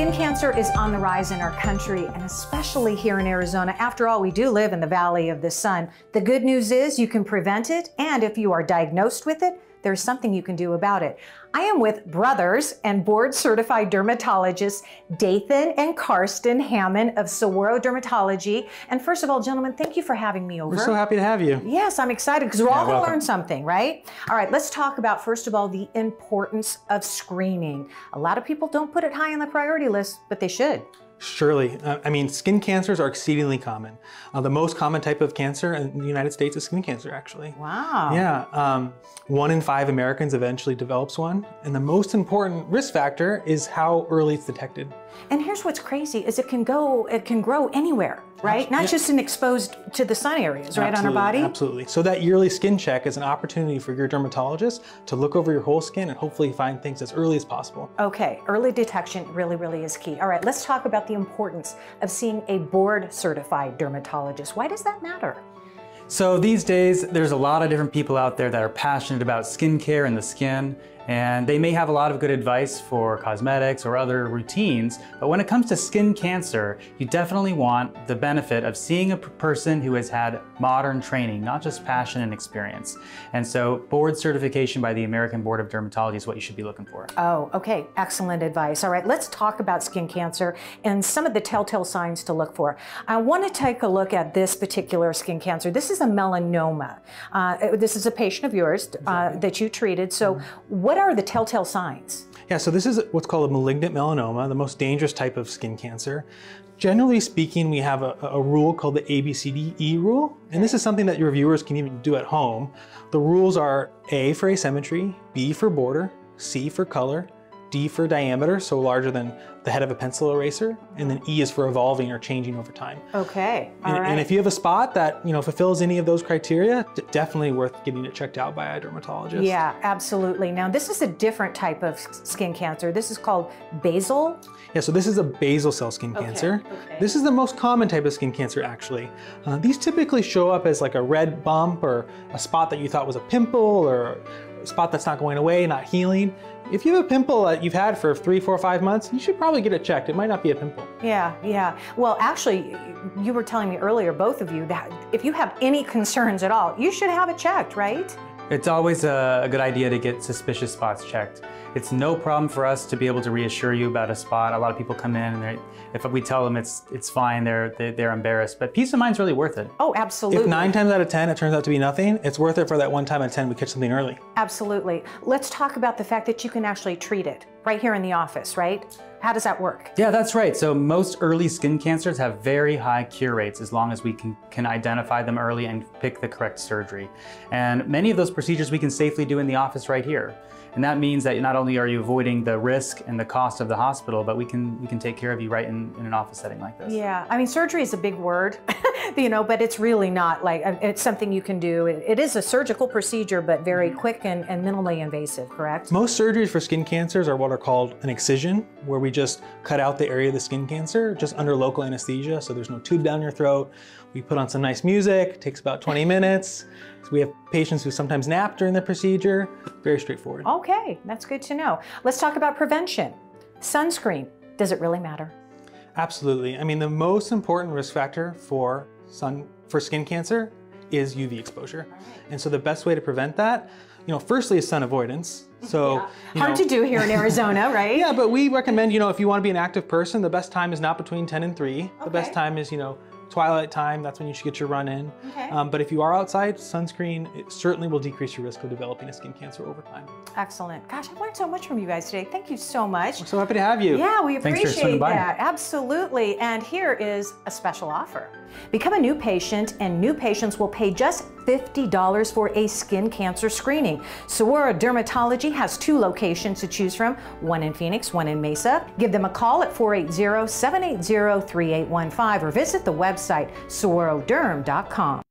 Skin cancer is on the rise in our country and especially here in Arizona. After all, we do live in the Valley of the Sun. The good news is you can prevent it, and if you are diagnosed with it, there's something you can do about it. I am with brothers and board certified dermatologists Dathan and Carsten Hamann of Saguaro Dermatology. And first of all, gentlemen, thank you for having me over. We're so happy to have you. Yes, I'm excited because we're all Yeah, going to learn something, right? All right, let's talk about first of all the importance of screening. A lot of people don't put it high on the priority list, but they should. Surely. Uh, I mean, skin cancers are exceedingly common. Uh, the most common type of cancer in the United States is skin cancer, actually. Wow. Yeah, um, one in five Americans eventually develops one. And the most important risk factor is how early it's detected. And here's what's crazy is it can go, it can grow anywhere, right? Not yeah. just in exposed to the sun areas, right, on our Absolutely, body? Absolutely. So that yearly skin check is an opportunity for your dermatologist to look over your whole skin and hopefully find things as early as possible. Okay, early detection really, really is key. All right, let's talk about the importance of seeing a board certified dermatologist. Why does that matter? So these days, there's a lot of different people out there that are passionate about skincare and the skin, and they may have a lot of good advice for cosmetics or other routines, but when it comes to skin cancer, you definitely want the benefit of seeing a person who has had modern training, not just passion and experience. And so board certification by the American Board of Dermatology is what you should be looking for. Oh, okay, excellent advice. All right, let's talk about skin cancer and some of the telltale signs to look for. I want to take a look at this particular skin cancer. This is a melanoma. Uh, this is a patient of yours uh, that you treated. So, what are the telltale signs? Yeah, so this is what's called a malignant melanoma, the most dangerous type of skin cancer. Generally speaking, we have a, a rule called the ABCDE rule, and this is something that your viewers can even do at home. The rules are A for asymmetry, B for border, C for color, D for diameter, so larger than the head of a pencil eraser, and then E is for evolving or changing over time. Okay, all And, right. and if you have a spot that you know fulfills any of those criteria, definitely worth getting it checked out by a dermatologist. yeah, absolutely. Now, this is a different type of skin cancer. This is called basal. Yeah, so this is a basal cell skin cancer. okay. This is the most common type of skin cancer, actually. Uh, these typically show up as like a red bump or a spot that you thought was a pimple or spot that's not going away, not healing. If you have a pimple that you've had for three, four, five months, you should probably get it checked. It might not be a pimple. Yeah, yeah. Well, actually, you were telling me earlier, both of you, that if you have any concerns at all, you should have it checked, right? It's always a, a good idea to get suspicious spots checked. It's no problem for us to be able to reassure you about a spot. A lot of people come in and if we tell them it's it's fine, they're they, they're embarrassed. But peace of mind's really worth it. Oh, absolutely. If nine times out of 10 it turns out to be nothing, it's worth it for that one time out of 10 we catch something early. Absolutely. Let's talk about the fact that you can actually treat it right here in the office, right? How does that work? Yeah, that's right. So most early skin cancers have very high cure rates as long as we can, can identify them early and pick the correct surgery. And many of those procedures we can safely do in the office right here. And that means that not only are you avoiding the risk and the cost of the hospital, but we can we can take care of you right in, in an office setting like this. Yeah, I mean, surgery is a big word, you know, but it's really not like uh, it's something you can do. It, it is a surgical procedure, but very quick and, and minimally invasive, correct? Most surgeries for skin cancers are what are called an excision, where we just cut out the area of the skin cancer just under local anesthesia, so there's no tube down your throat. We put on some nice music, takes about 20 minutes. So we have patients who sometimes nap during the procedure. Very straightforward. Okay, that's good to know. Let's talk about prevention. Sunscreen. Does it really matter? Absolutely. I mean, the most important risk factor for sun for skin cancer is UV exposure. And so the best way to prevent that, you know, firstly is sun avoidance. So you Hard know- to do here in Arizona, right? Yeah, but we recommend, you know, if you want to be an active person, the best time is not between 10 and 3. The best time is, you know, twilight time. That's when you should get your run in. Okay. Um, but if you are outside, sunscreen it certainly will decrease your risk of developing a skin cancer over time. Excellent. Gosh, I learned so much from you guys today. Thank you so much. We're so happy to have you. Yeah, we appreciate that. Absolutely. And here is a special offer. Become a new patient, and new patients will pay just $50 for a skin cancer screening. Saguaro Dermatology has two locations to choose from one in Phoenix, one in Mesa. Give them a call at 480 780 3815 or visit the website saguaroderm.com.